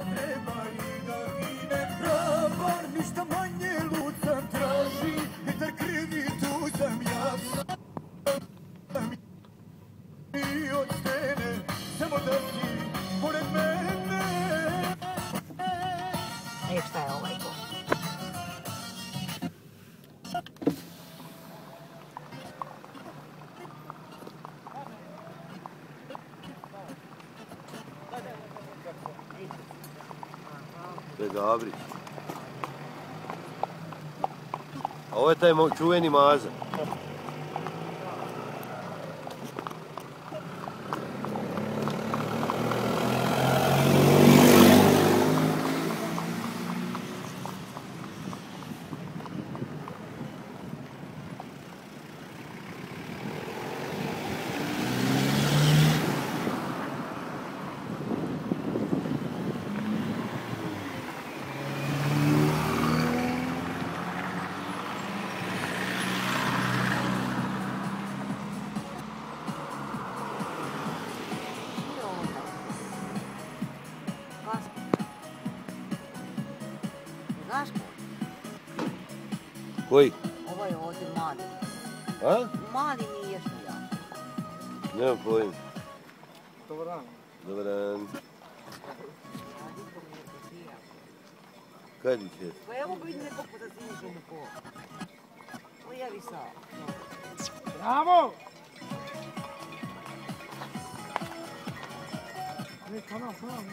treba i da gine. Rabar ništa manje krivi tu sam I Samo da si mene. E Gabrić. A ovo je taj čuveni maza. Oi? Oi, hoje mole. Hã? Mole mi ești Não foi. Dobran. Dobran. Kaj mi se? Pa evo vidim neko potaziniš ono po. Pojavi sa. Bravo! Ne, kanal, kanal.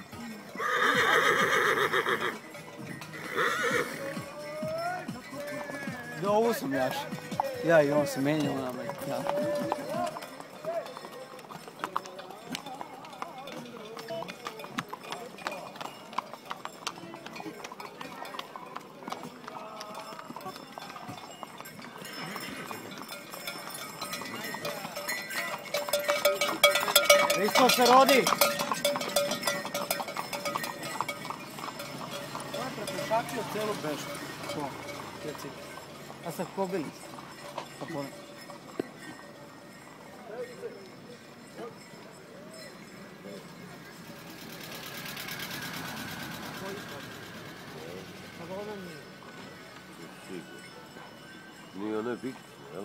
Da, ovo sam jaš. Ja i on se menjamo nama. Ja. Isto se rodi. On je prepešakio celu bešku. To, reci. A sad pobili. Pa. Sigurno. Nije ono je Viktor, jel?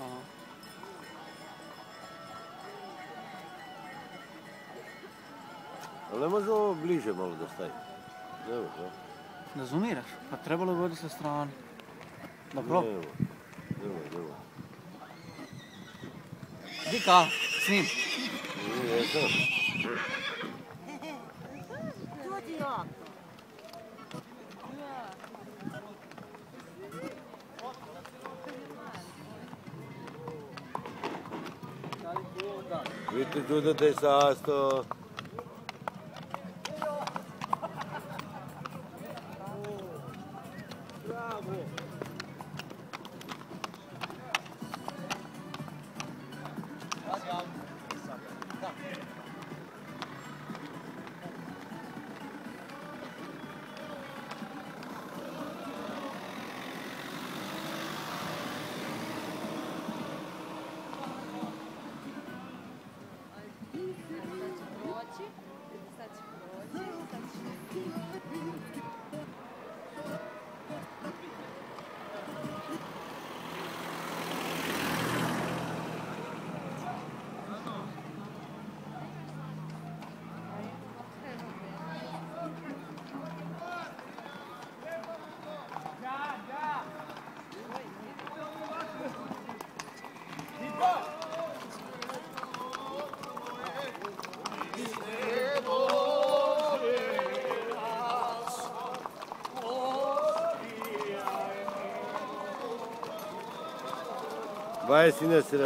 Aha. Ali ne može ovo bliže malo da stavi. Ne može, jel? Da zoomiraš? Pa trebalo bi ovdje sa strane. Da Ne prob. može, ne može, ne može. Dika, snim. Nije, jesam. To ti ja. Vidite tu te sasto. Baje sine se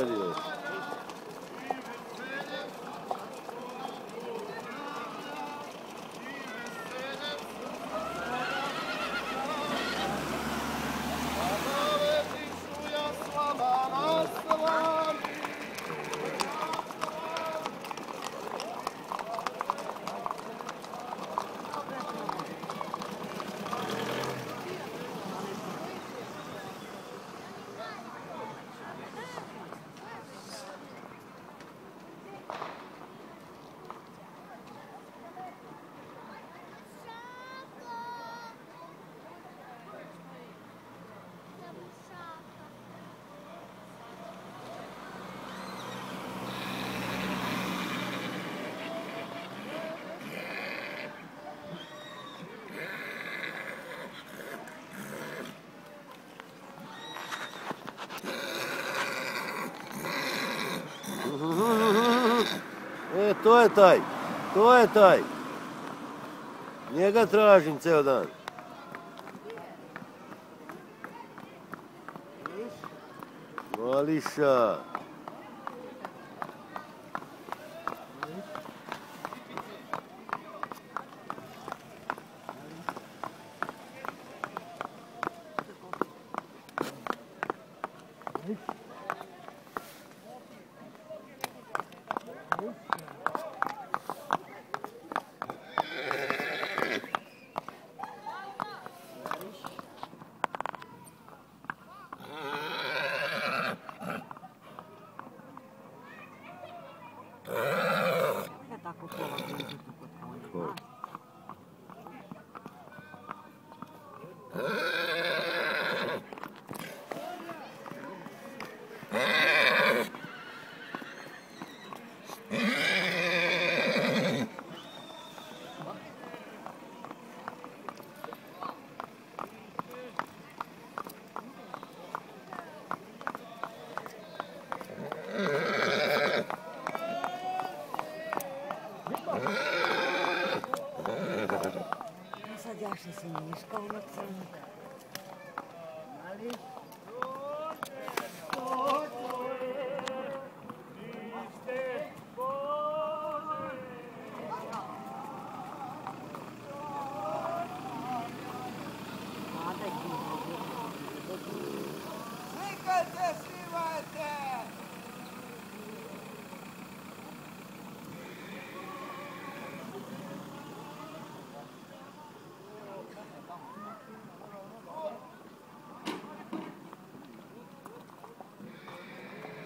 to je taj. To je taj. Njega tražim ceo dan. Mališa. Ja tako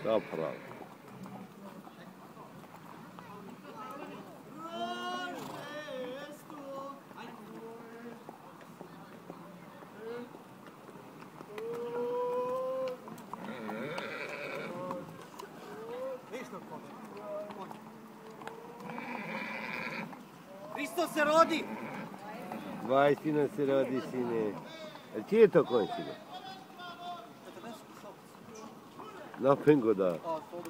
Zapravo. Hristo se rodi! Vajstina se radi, sine. A čiji je to konj, sine? Na pengo da. A, to